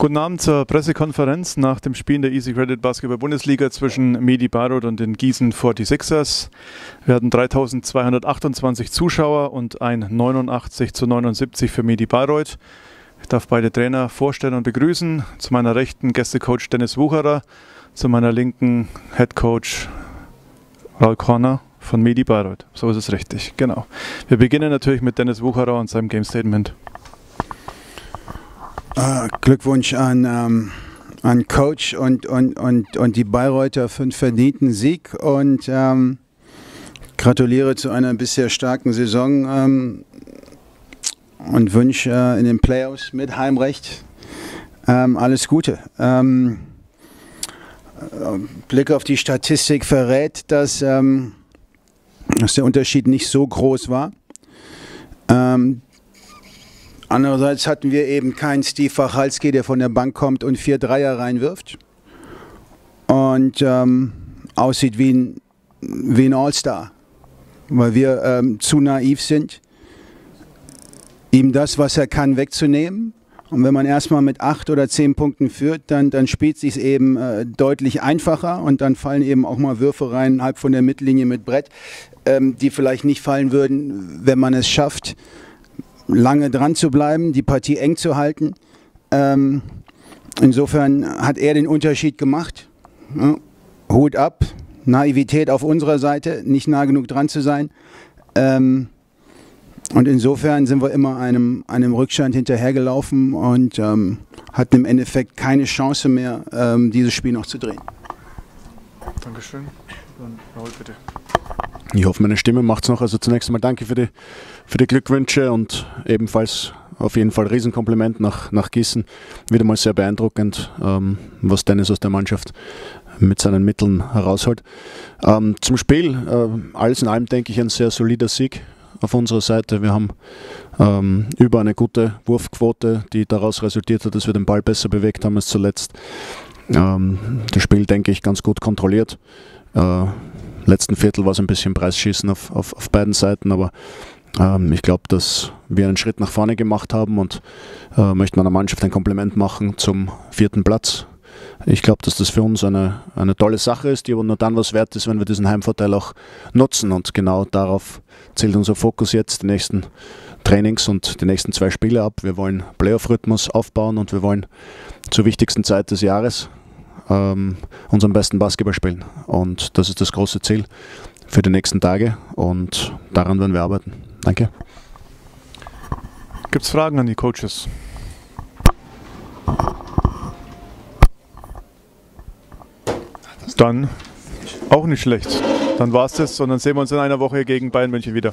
Guten Abend zur Pressekonferenz nach dem Spiel der Easy Credit Basketball Bundesliga zwischen Medi Bayreuth und den Gießen 46ers. Wir hatten 3228 Zuschauer und ein 89 zu 79 für Medi Bayreuth. Ich darf beide Trainer vorstellen und begrüßen. Zu meiner rechten Gästecoach Dennis Wucherer, zu meiner linken Headcoach Raul Korner von Medi Bayreuth. So ist es richtig, genau. Wir beginnen natürlich mit Dennis Wucherer und seinem Game Statement. Uh, Glückwunsch an, ähm, an Coach und, und, und, und die Bayreuther für einen verdienten Sieg und ähm, gratuliere zu einer bisher starken Saison ähm, und wünsche äh, in den Playoffs mit Heimrecht ähm, alles Gute. Ähm, äh, Blick auf die Statistik verrät, dass, ähm, dass der Unterschied nicht so groß war. Ähm, Andererseits hatten wir eben keinen Steve Wachalski, der von der Bank kommt und vier Dreier reinwirft und ähm, aussieht wie ein, wie ein All-Star, weil wir ähm, zu naiv sind, ihm das, was er kann, wegzunehmen. Und wenn man erstmal mit acht oder zehn Punkten führt, dann, dann spielt es sich eben äh, deutlich einfacher und dann fallen eben auch mal Würfe rein, halb von der Mittellinie mit Brett, ähm, die vielleicht nicht fallen würden, wenn man es schafft, lange dran zu bleiben, die Partie eng zu halten. Ähm, insofern hat er den Unterschied gemacht. Ja, Hut ab, Naivität auf unserer Seite, nicht nah genug dran zu sein. Ähm, und insofern sind wir immer einem, einem Rückstand hinterhergelaufen und ähm, hatten im Endeffekt keine Chance mehr, ähm, dieses Spiel noch zu drehen. Dankeschön. Dann Raul, bitte. Ich hoffe, meine Stimme macht es noch. Also zunächst einmal danke für die, für die Glückwünsche und ebenfalls auf jeden Fall Riesenkompliment nach, nach Gießen. Wieder mal sehr beeindruckend, ähm, was Dennis aus der Mannschaft mit seinen Mitteln herausholt. Ähm, zum Spiel, äh, alles in allem denke ich ein sehr solider Sieg auf unserer Seite. Wir haben ähm, über eine gute Wurfquote, die daraus resultiert hat, dass wir den Ball besser bewegt haben als zuletzt. Ähm, das Spiel, denke ich, ganz gut kontrolliert. Äh, letzten Viertel war es ein bisschen Preisschießen auf, auf, auf beiden Seiten, aber ähm, ich glaube, dass wir einen Schritt nach vorne gemacht haben und äh, möchte meiner Mannschaft ein Kompliment machen zum vierten Platz. Ich glaube, dass das für uns eine, eine tolle Sache ist, die aber nur dann was wert ist, wenn wir diesen Heimvorteil auch nutzen. Und genau darauf zielt unser Fokus jetzt, die nächsten Trainings und die nächsten zwei Spiele ab. Wir wollen Playoff-Rhythmus aufbauen und wir wollen zur wichtigsten Zeit des Jahres ähm, unseren besten Basketball spielen. Und das ist das große Ziel für die nächsten Tage und daran werden wir arbeiten. Danke. Gibt es Fragen an die Coaches? Dann auch nicht schlecht. Dann war es das und dann sehen wir uns in einer Woche gegen Bayern München wieder.